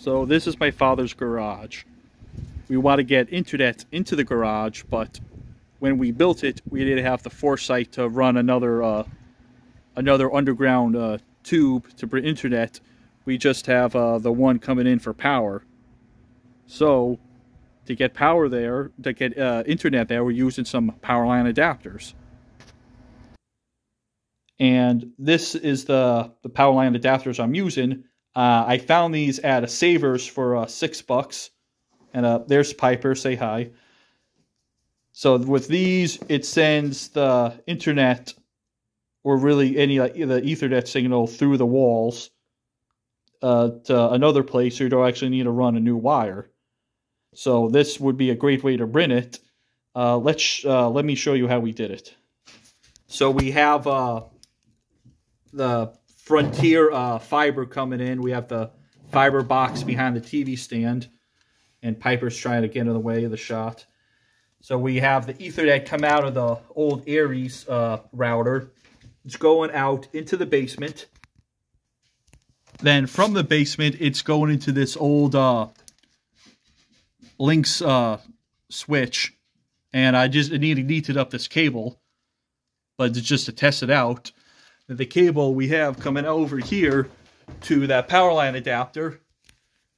So this is my father's garage. We want to get internet into the garage, but when we built it, we didn't have the foresight to run another uh, another underground uh, tube to bring internet. We just have uh, the one coming in for power. So to get power there, to get uh, internet there, we're using some power line adapters. And this is the, the power line adapters I'm using. Uh, I found these at a Savers for uh, six bucks. And uh, there's Piper, say hi. So with these, it sends the internet or really any like the Ethernet signal through the walls uh, to another place. So you don't actually need to run a new wire. So this would be a great way to bring it. Uh, let's uh, let me show you how we did it. So we have the Frontier uh, fiber coming in. We have the fiber box behind the TV stand, and Piper's trying to get in the way of the shot. So we have the Ethernet come out of the old Arris uh, router. It's going out into the basement. Then from the basement, it's going into this old uh, Lynx uh, switch. And I just need needed neated up this cable. But it's just to test it out. The cable we have coming over here to that power line adapter.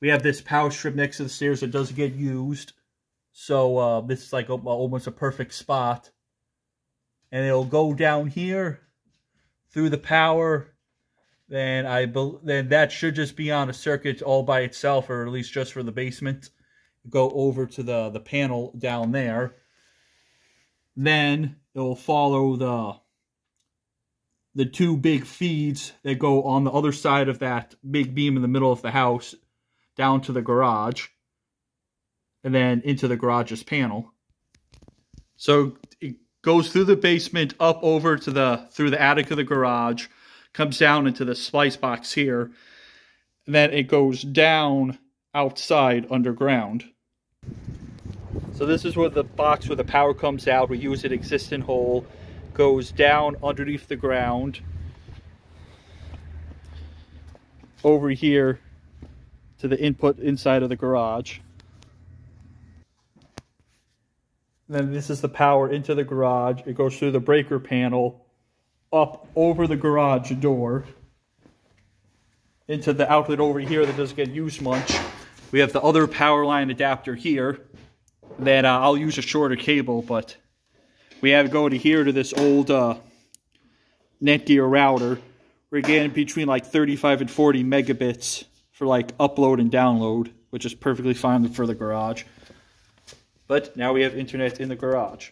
We have this power strip next to the stairs that doesn't get used. So uh, this is like a, almost a perfect spot. And it'll go down here through the power. Then I then that should just be on a circuit all by itself, or at least just for the basement. Go over to the the panel down there. Then it will follow the the two big feeds that go on the other side of that big beam in the middle of the house down to the garage and then into the garage's panel. So it goes through the basement up over to the through the attic of the garage, comes down into the splice box here, and then it goes down outside underground. So this is where the box where the power comes out. We use an existing hole, goes down underneath the ground, over here to the input inside of the garage. then this is the power into the garage. It goes through the breaker panel, up over the garage door, into the outlet over here that doesn't get used much. We have the other power line adapter here that uh, I'll use a shorter cable, but we have to go to here to this old uh, Netgear router. We're getting between like 35 and 40 megabits for like upload and download, which is perfectly fine for the garage. But now we have internet in the garage.